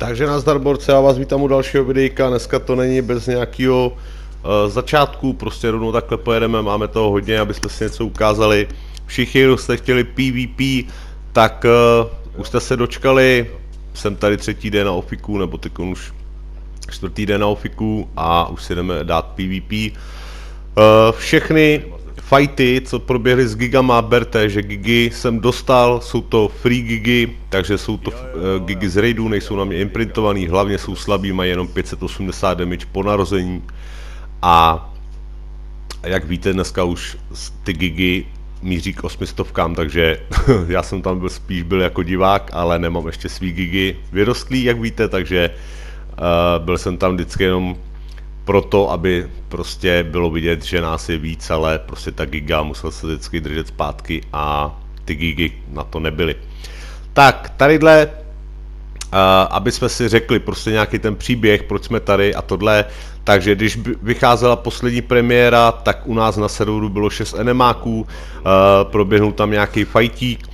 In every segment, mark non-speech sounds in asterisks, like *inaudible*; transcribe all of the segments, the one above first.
Takže na Zdarborce, já vás vítám u dalšího videjka, dneska to není bez nějakého uh, začátku, prostě rovnou takhle pojedeme, máme toho hodně, aby jsme si něco ukázali. Všichni, kdo jste chtěli PvP, tak uh, už jste se dočkali, jsem tady třetí den na ofiku, nebo teď už čtvrtý den na ofiku a už si jdeme dát PvP. Uh, všechny fighty, co proběhly s gigama, berte, že gigy jsem dostal, jsou to free gigy, takže jsou to uh, gigy z raidů, nejsou na mě imprintovaný, hlavně jsou slabý, mají jenom 580 damage po narození. A jak víte, dneska už ty gigy míří k osmistovkám, takže *laughs* já jsem tam byl spíš byl jako divák, ale nemám ještě svý gigy vyrostlý, jak víte, takže uh, byl jsem tam vždycky jenom proto, aby prostě bylo vidět, že nás je víc, ale prostě ta giga musel se vždycky držet zpátky a ty gigy na to nebyly. Tak, tadyhle, uh, aby jsme si řekli prostě nějaký ten příběh, proč jsme tady a tohle, takže když vycházela poslední premiéra, tak u nás na serveru bylo 6 enemáků, uh, proběhnul tam nějaký fajtík,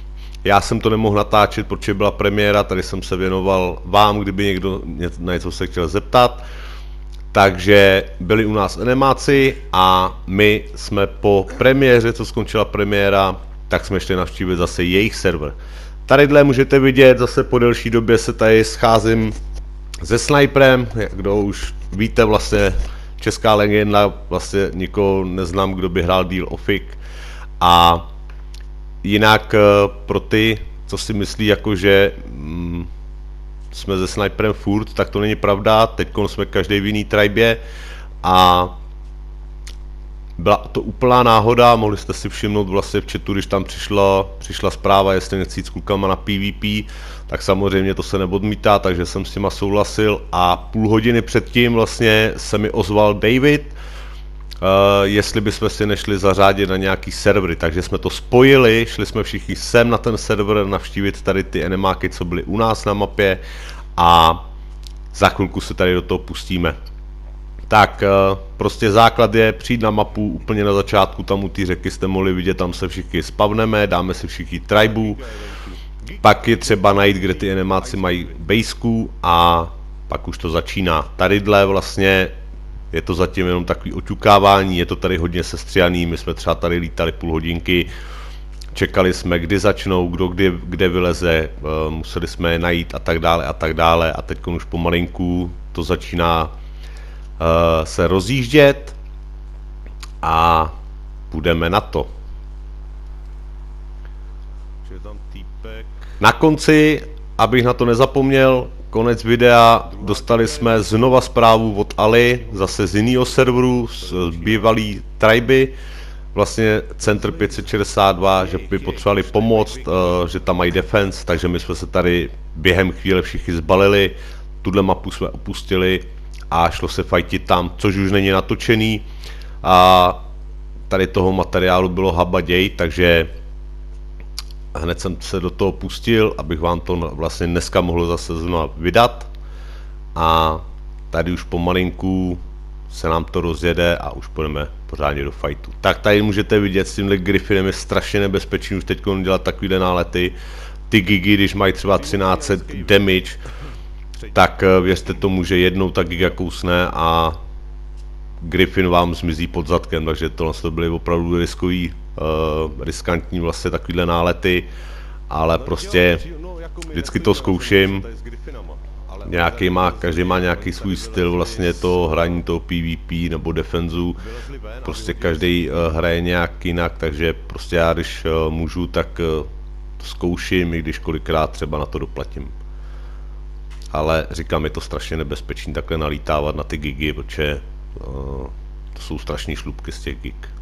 já jsem to nemohl natáčet, protože byla premiéra, tady jsem se věnoval vám, kdyby někdo na něco se chtěl zeptat. Takže byli u nás enemáci a my jsme po premiéře, co skončila premiéra, tak jsme šli navštívit zase jejich server. Tadyhle můžete vidět, zase po delší době se tady scházím se Sniperem, kdo už víte vlastně, česká legenda, vlastně nikoho neznám, kdo by hrál deal Ofik. A jinak eh, pro ty, co si myslí, jako že mm, jsme se Sniperem furt, tak to není pravda, teď jsme každý v jiný tribě a byla to úplná náhoda, mohli jste si všimnout vlastně v chatu, když tam přišla, přišla zpráva, jestli nechci s klukama na PvP, tak samozřejmě to se neodmítá, takže jsem s těma souhlasil. A půl hodiny předtím vlastně se mi ozval David, jestli bychom si nešli zařádit na nějaký servery, takže jsme to spojili, šli jsme všichni sem na ten server navštívit tady ty enemáky, co byly u nás na mapě a za chvilku se tady do toho pustíme. Tak uh, prostě základ je přijít na mapu úplně na začátku, tam u té řeky jste mohli vidět, tam se všichni spavneme, dáme si všichni tribu, pak je třeba najít, kde ty enemáci mají baseku a pak už to začíná. Tadyhle vlastně je to zatím jenom takový oťukávání, je to tady hodně sestřianý, my jsme třeba tady lítali půl hodinky, čekali jsme, kdy začnou, kdo kdy, kde vyleze, eh, museli jsme je najít a tak dále a tak dále a teď už pomalinku to začíná uh, se rozjíždět a půjdeme na to. Na konci, abych na to nezapomněl, konec videa, dostali jsme znova zprávu od Ali, zase z jiného serveru, z bývalý triby, vlastně Center 562, že by potřebovali pomoc, uh, že tam mají defense, takže my jsme se tady během chvíle všichni zbalili, tuhle mapu jsme opustili a šlo se fajtit tam, což už není natočený. A tady toho materiálu bylo habaděj, takže hned jsem se do toho pustil, abych vám to vlastně dneska mohl zase znovu vydat. A tady už pomalinku se nám to rozjede a už půjdeme pořádně do fightu. Tak tady můžete vidět, s tímhle Griffinem je strašně nebezpečný už teď dělat takovýhle nálety. Ty gigy, když mají třeba 13 damage, tak eh, věřte tomu, že jednou ta giga kousne a Griffin vám zmizí pod zadkem, takže tohle to byly opravdu riskový riskantní vlastně takovýhle nálety, ale prostě vždycky to zkouším. Nějaký má, každý má nějaký svůj styl vlastně to hraní toho PvP nebo defenzu. Prostě každý uh, hraje nějak jinak, takže prostě já když uh, můžu, tak zkouším, i když kolikrát třeba na to doplatím. Ale říkám, je to strašně nebezpečný takhle nalítávat na ty gigy, protože uh, to jsou strašní šlubky z těch gig.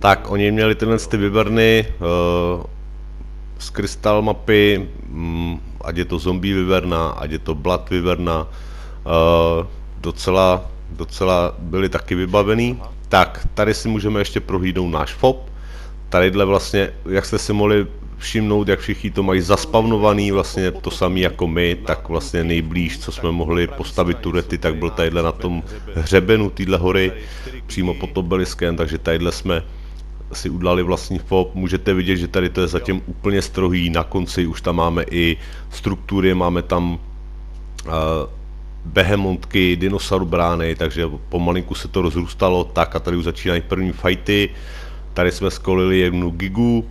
Tak, oni měli tyhle ty vyverny uh, z krystal mapy, um, ať je to zombie vyverna, ať je to blood vyverna, uh, docela, docela byli taky vybavený. Tak, tady si můžeme ještě prohlídnout náš FOB. Tadyhle vlastně, jak jste si mohli všimnout, jak všichni to mají zaspavnovaný, vlastně to samé jako my, tak vlastně nejblíž, co jsme mohli postavit turety, tak byl tadyhle na tom hřebenu téhle hory, přímo pod obeliskem, takže tadyhle jsme si udali vlastní FOB. Můžete vidět, že tady to je zatím úplně strohý, na konci už tam máme i struktury, máme tam uh, behemontky, dinosaur brány, takže pomalinku se to rozrůstalo tak a tady už začínají první fighty. Tady jsme skolili jednu gigu,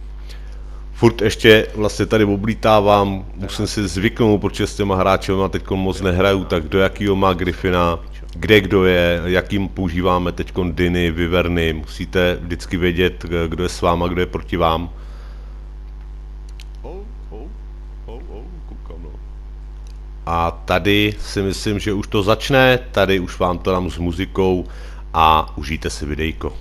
furt ještě vlastně tady oblítávám, musím si zvyknout, protože s těma hráčema teď moc nehraju, tak do jakýho má Griffina, kde kdo je, jakým používáme teď dyny, vyverny, musíte vždycky vědět, kdo je s váma, kdo je proti vám. A tady si myslím, že už to začne, tady už vám to dám s muzikou a užijte si videjko.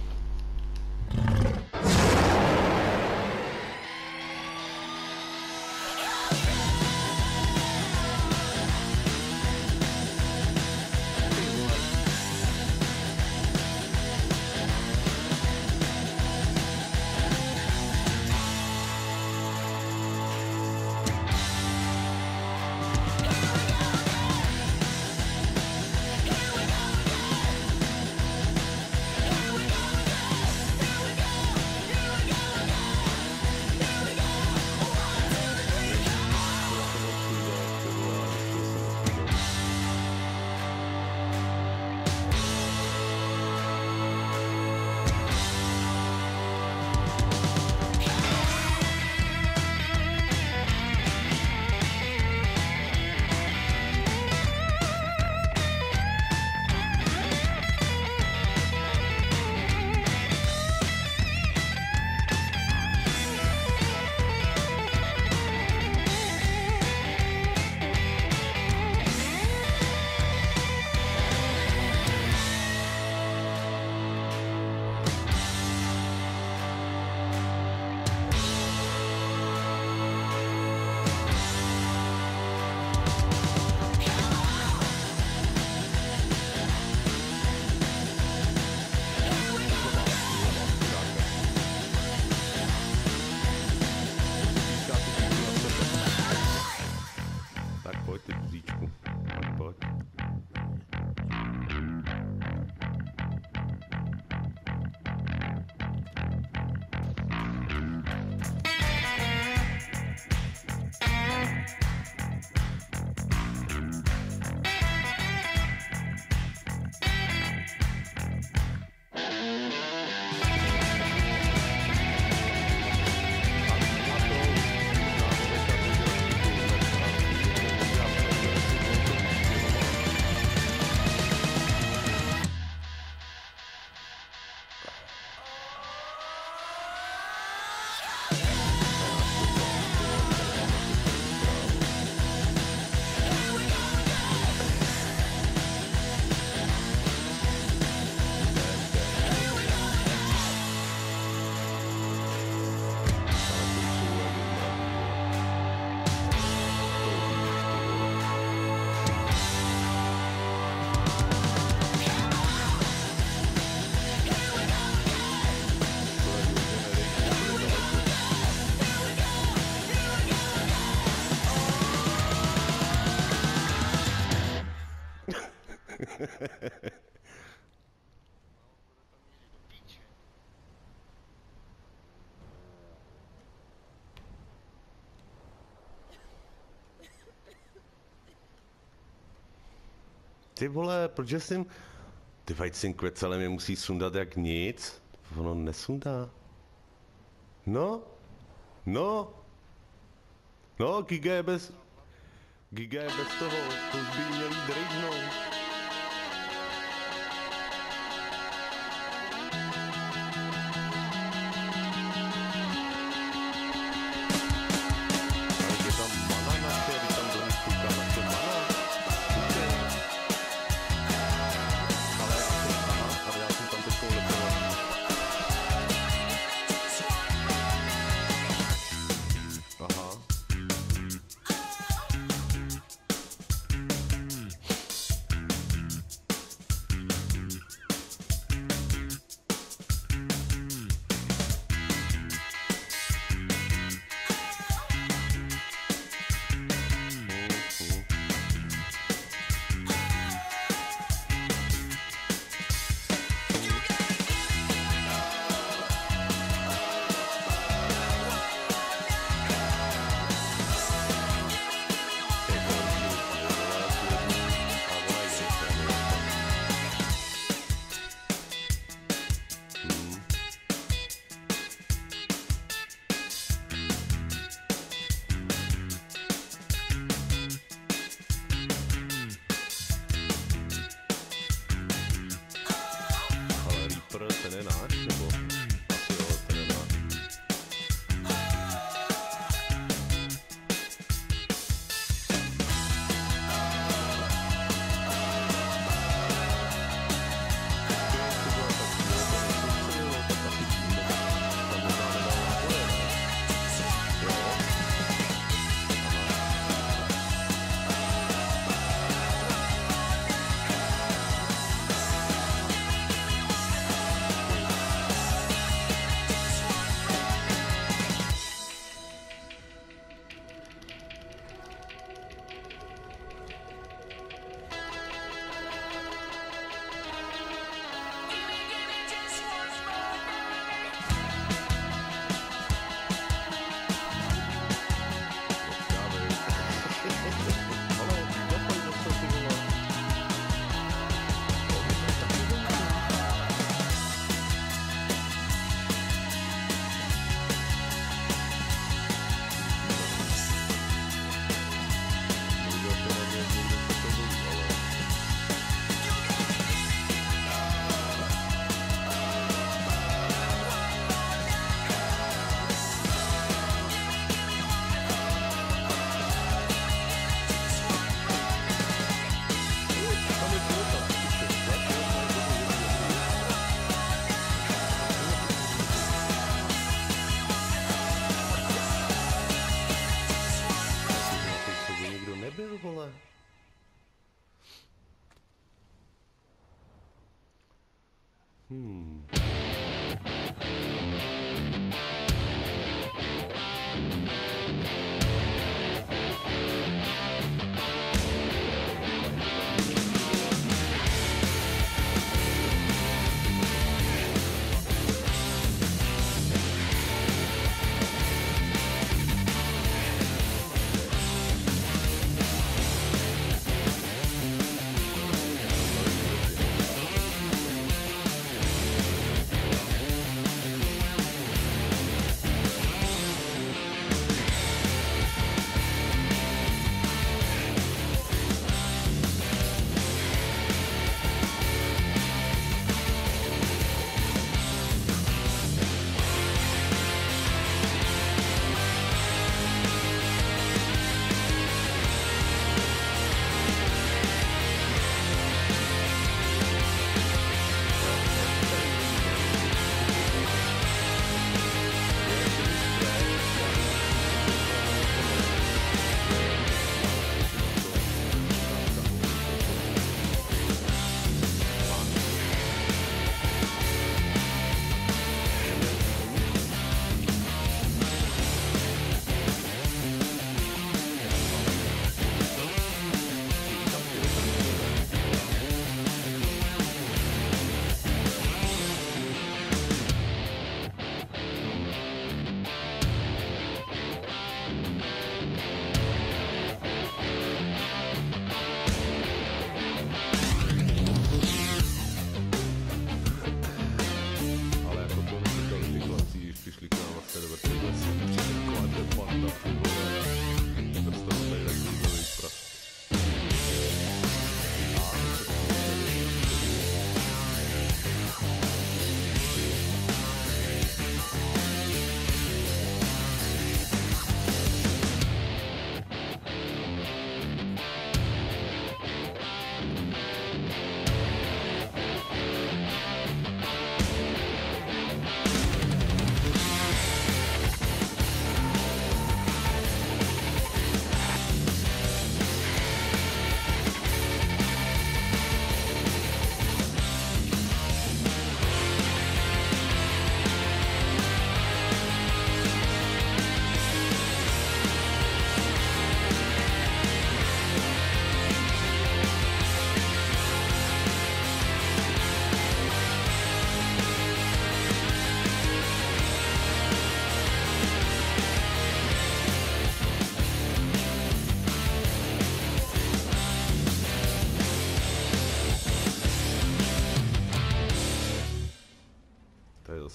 Ty vole, proč jsem... Ty vajcin kvecele mě musí sundat jak nic. Ono nesundá. No? No? No, Giga je bez... Giga je bez toho, to už by měl jít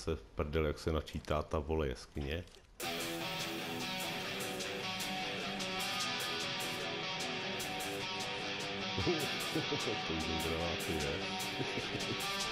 zase v prdel, jak se načítá ta vole jeskyně. *laughs* to už je *laughs*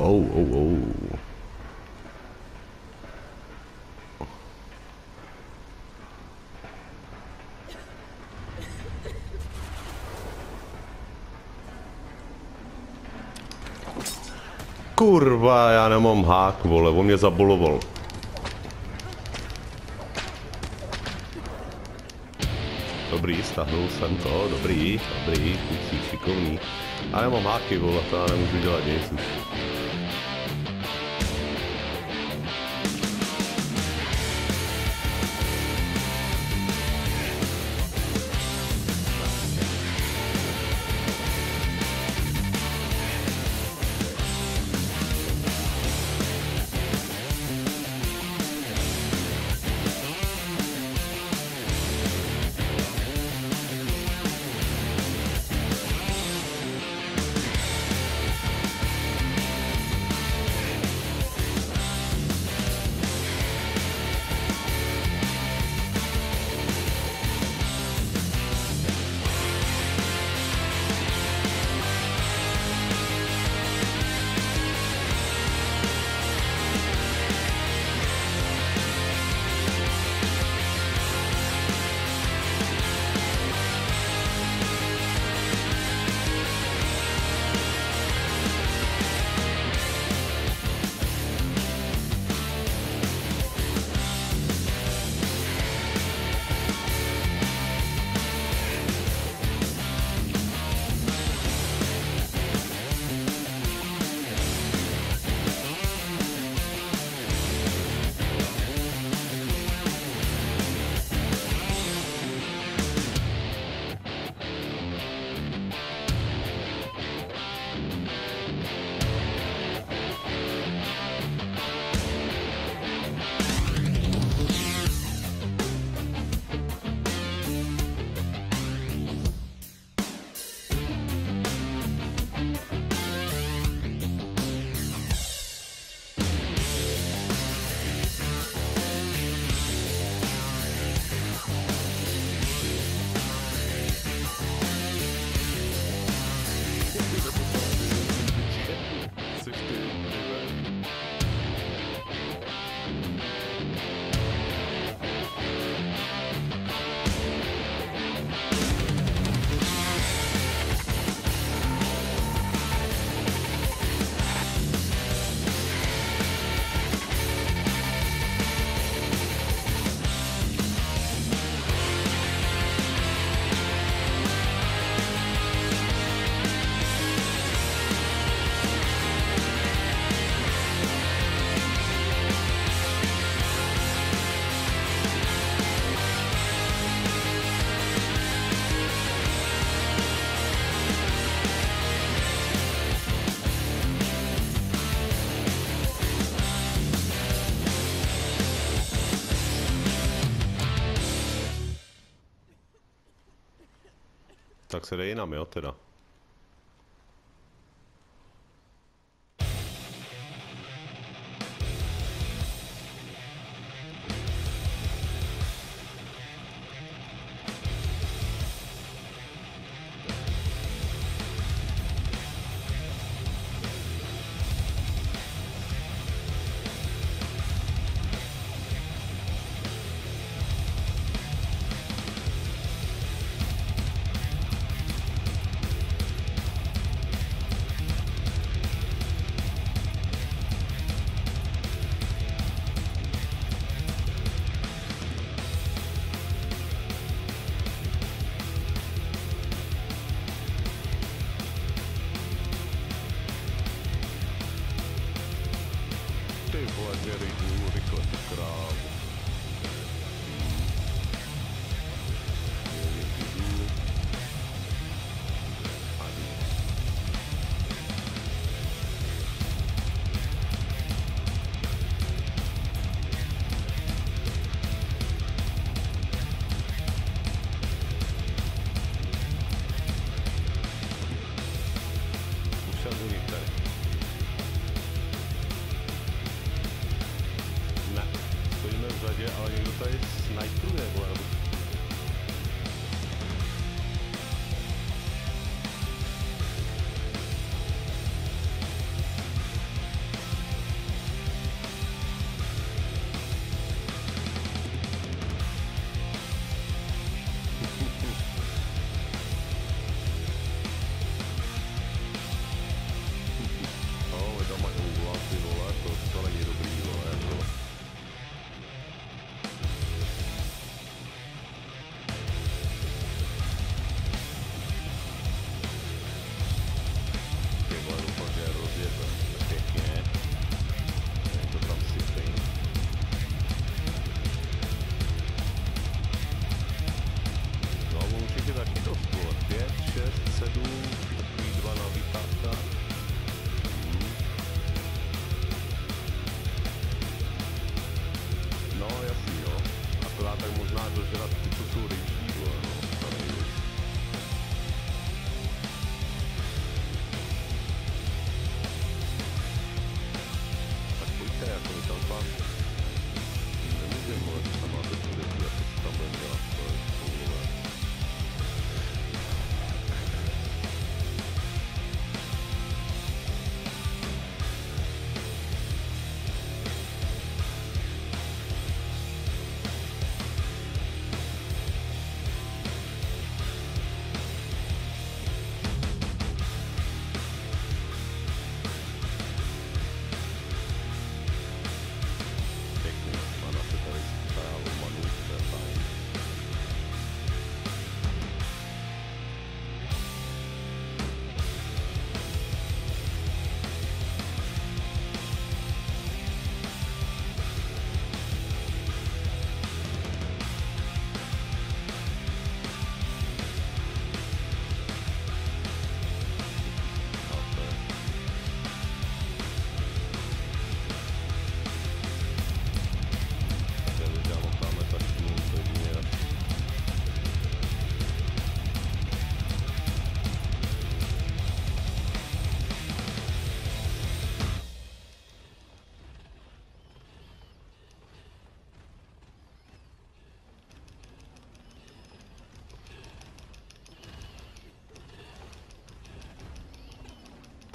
Oh, oh, oh. Kurva, já nemám hák, vole, on mě zaboloval. Dobrý, stahnul jsem to, dobrý, dobrý, kluci, šikovný. Já nemám háky, vole, to já nemůžu dělat nic. Tak se dej jinam, jo, teda.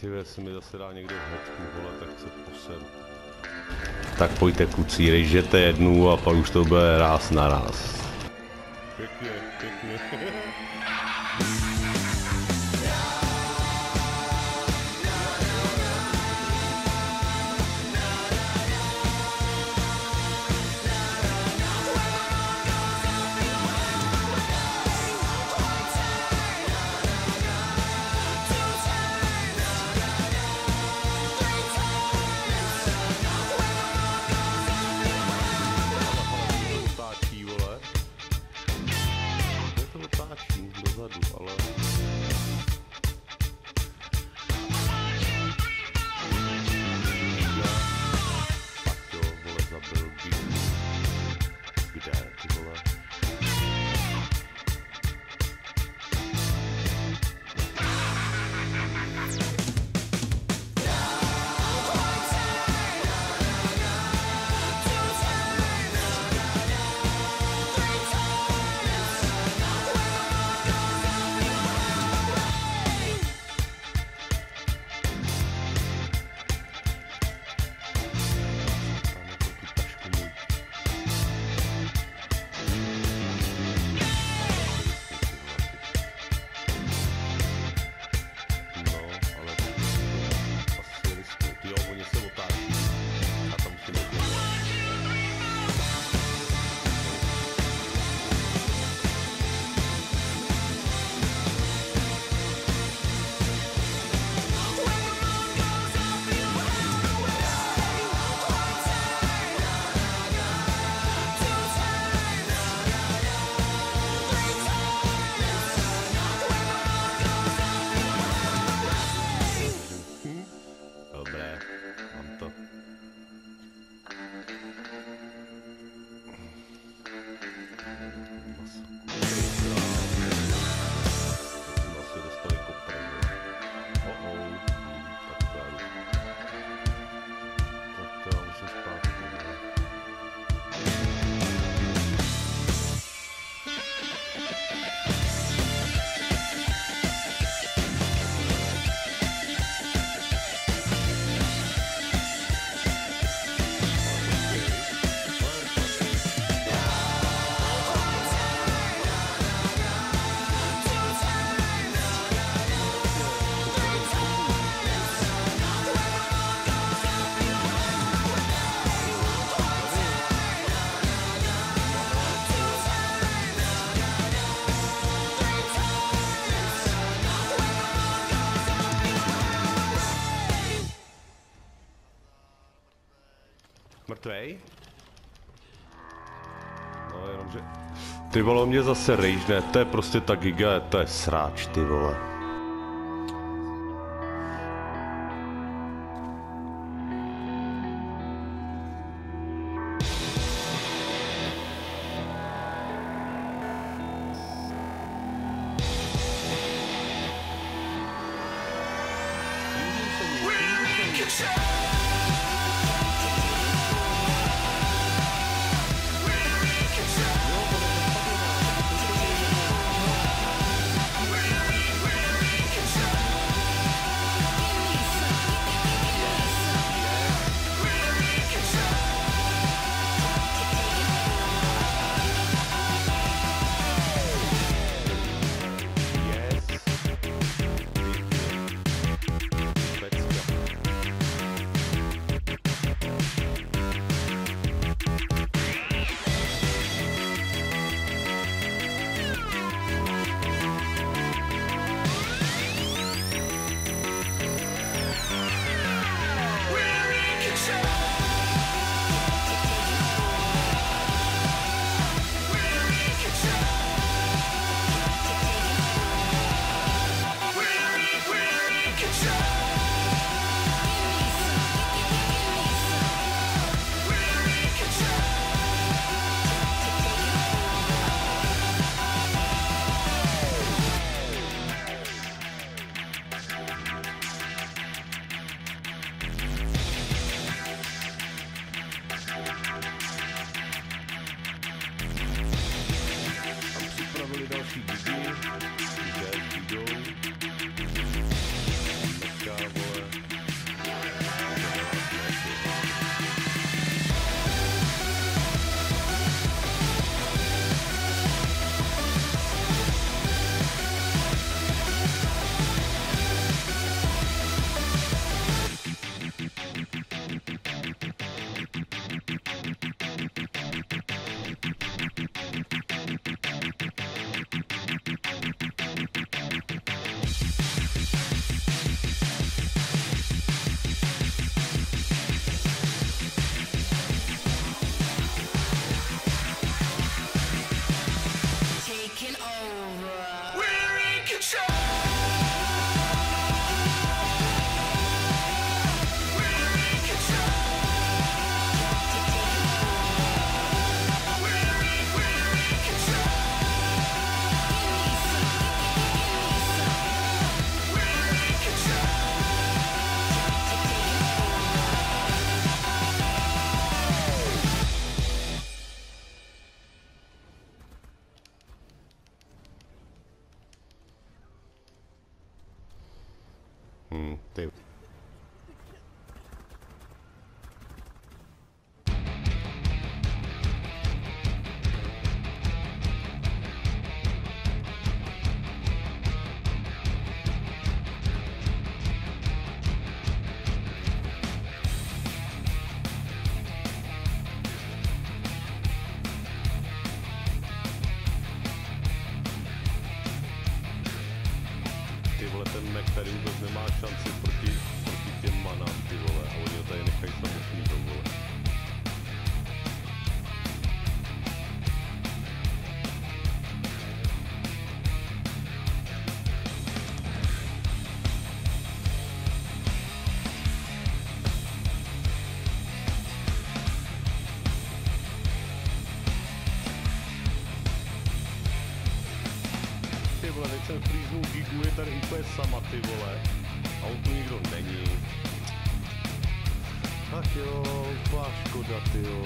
Ty se mi zase dá někdo hodku, vole, tak se posem. Tak pojďte kucí, ryžete jednu a pak už to bude ráz na ráz. Pěkně, pěkně. *laughs* Ty vole, mě zase rejžne, to je prostě ta giga, to je sráč, ty vole. Jsem frýznul gigu, je tady úplně sama, ty vole. A on tu nikdo není. Tak jo, úplná škoda, ty jo.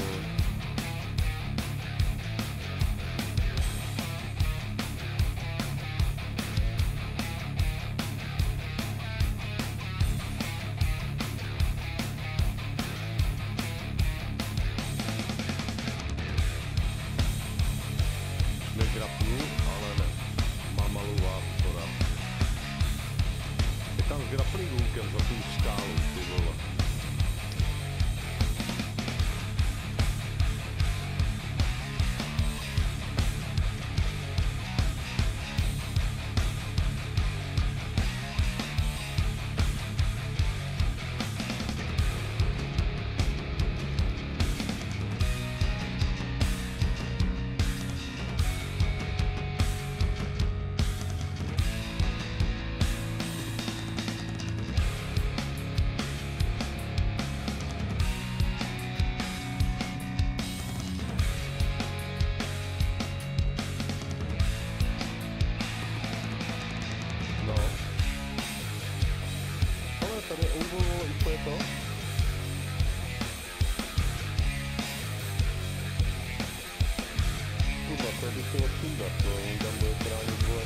To bych chtěl odsundat, to on tam bude chránit, vole.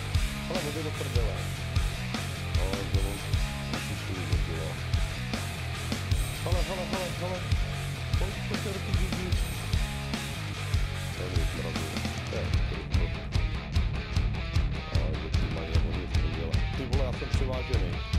Ale hodně do prdele. Ale to on šli to dělá. Hele, hele, hele, hele. Pojď, pojď do ty gigi. To je mrazu. To je to. Ale že si mají nebo nic nedělá. Ty vole, já jsem převážený.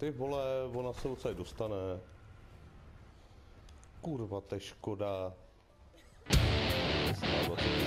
Ty vole, ona se odsaď dostane. Kurva, to je škoda. 20.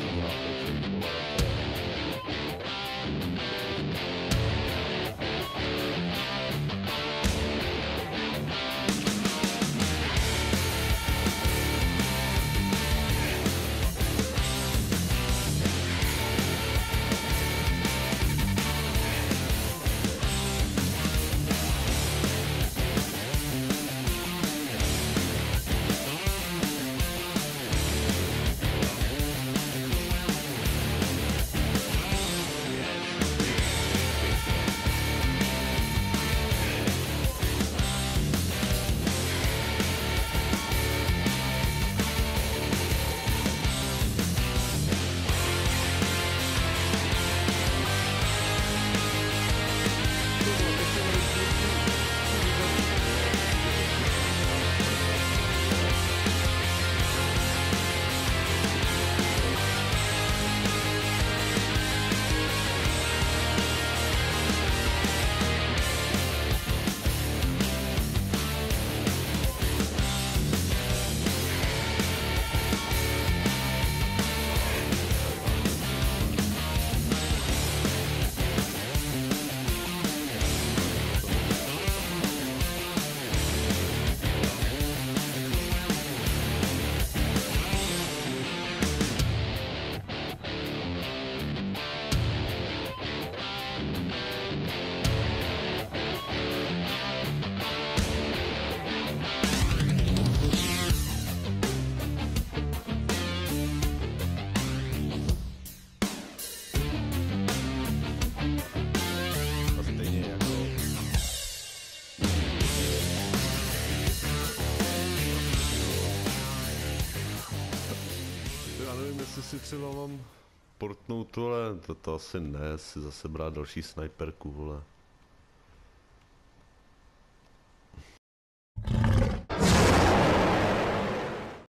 si mám portnout, vole, to, to asi ne, si zase brát další snajperku, vole.